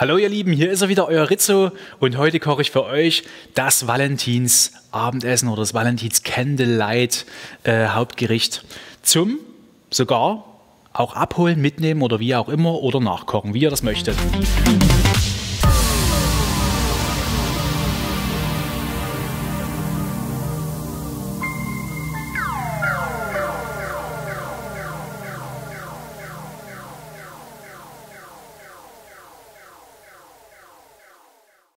Hallo ihr Lieben, hier ist er wieder, euer Rizzo und heute koche ich für euch das Valentins Abendessen oder das Valentins Candlelight äh, Hauptgericht zum sogar auch abholen, mitnehmen oder wie auch immer oder nachkochen, wie ihr das möchtet.